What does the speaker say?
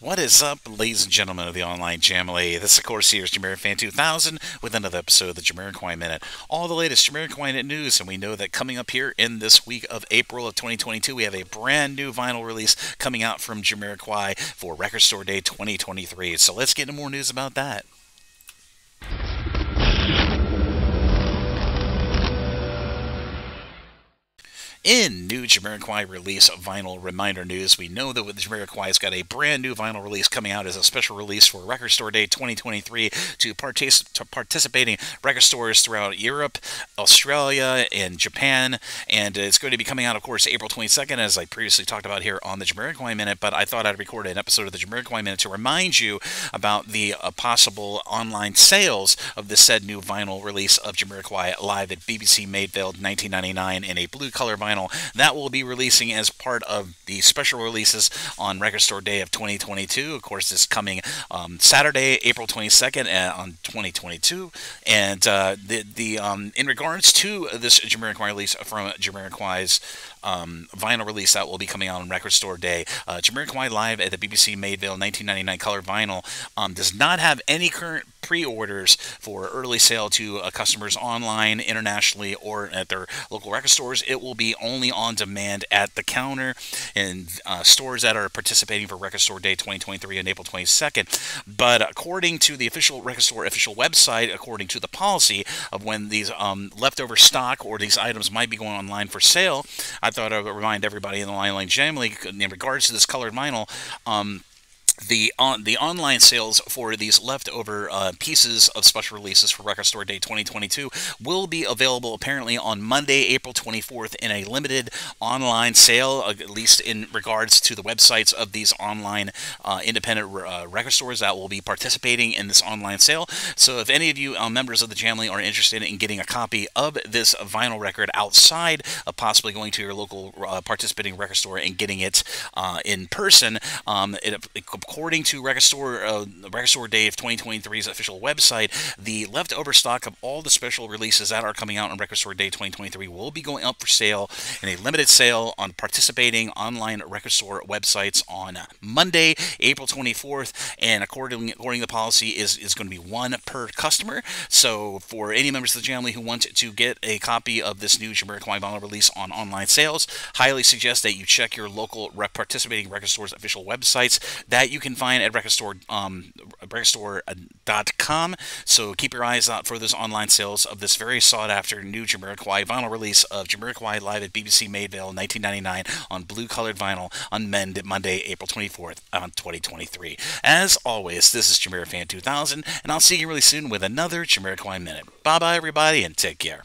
What is up, ladies and gentlemen of the online Jamily? This, of course, here is Fan 2000 with another episode of the Jamiroquai Minute. All the latest Jamiroquai news, and we know that coming up here in this week of April of 2022, we have a brand new vinyl release coming out from Jamiroquai for Record Store Day 2023. So let's get into more news about that. In new Jamiroquai release vinyl reminder news, we know that with Jamiroquai has got a brand new vinyl release coming out as a special release for Record Store Day 2023 to, partic- to participating record stores throughout Europe, Australia, and Japan. And it's going to be coming out, of course, April 22nd, as I previously talked about here on the Jamiroquai Minute. But I thought I'd record an episode of the Jamiroquai Minute to remind you about the uh, possible online sales of the said new vinyl release of Jamiroquai live at BBC Maida Vale 1999 in a blue color vinyl that will be releasing as part of the special releases on Record Store Day of 2022. Of course, this coming um, Saturday, April 22nd uh, on 2022. And uh, the the um, in regards to this Jamiroquai release from Jamiroquai's um, vinyl release that will be coming out on Record Store Day. Uh, Jamiroquai Live at the BBC Maida Vale 1999 color vinyl um, does not have any current pre-orders for early sale to uh, customers online, internationally, or at their local record stores. It will be only on demand at the counter and uh, stores that are participating for Record Store Day 2023 on April 22nd. But according to the official Record Store official website, according to the policy of when these um, leftover stock or these items might be going online for sale, I thought I would remind everybody in the Line Lane Jamily in regards to this colored vinyl. Um, the on the online sales for these leftover uh, pieces of special releases for Record Store Day 2022 will be available apparently on Monday, April 24th, in a limited online sale, uh, at least in regards to the websites of these online uh, independent uh, record stores that will be participating in this online sale. So, if any of you uh, members of the Jamily are interested in getting a copy of this vinyl record outside of possibly going to your local participating record store and getting it in person, um, it, it according to Record Store, uh, Record Store Day of 2023's official website, the leftover stock of all the special releases that are coming out on Record Store Day 2023 will be going up for sale in a limited sale on participating online record store websites on Monday, April 24th. And according, according to the policy, is, is going to be one per customer. So for any members of the family who want to get a copy of this new Jamiroquai vinyl release on online sales, highly suggest that you check your local participating record store's official websites that you you can find at Record Store, um, recordstore.com. So keep your eyes out for those online sales of this very sought after new Jamiroquai vinyl release of Jamiroquai live at BBC Maida Vale 1999 on blue colored vinyl on Mend Monday, April 24th on 2023. As always, this is Jamiro Fan 2000, and I'll see you really soon with another Jamiroquai Minute. Bye bye, everybody, and take care.